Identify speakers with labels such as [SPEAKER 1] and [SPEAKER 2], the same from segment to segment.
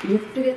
[SPEAKER 1] Привет.
[SPEAKER 2] Привет.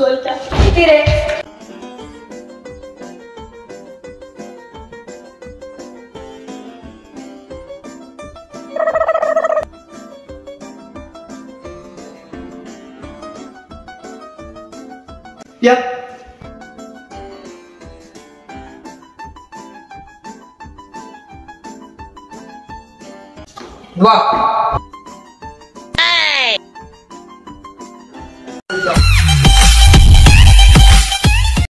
[SPEAKER 2] Ascolta. Dire.
[SPEAKER 3] Yep. Walk.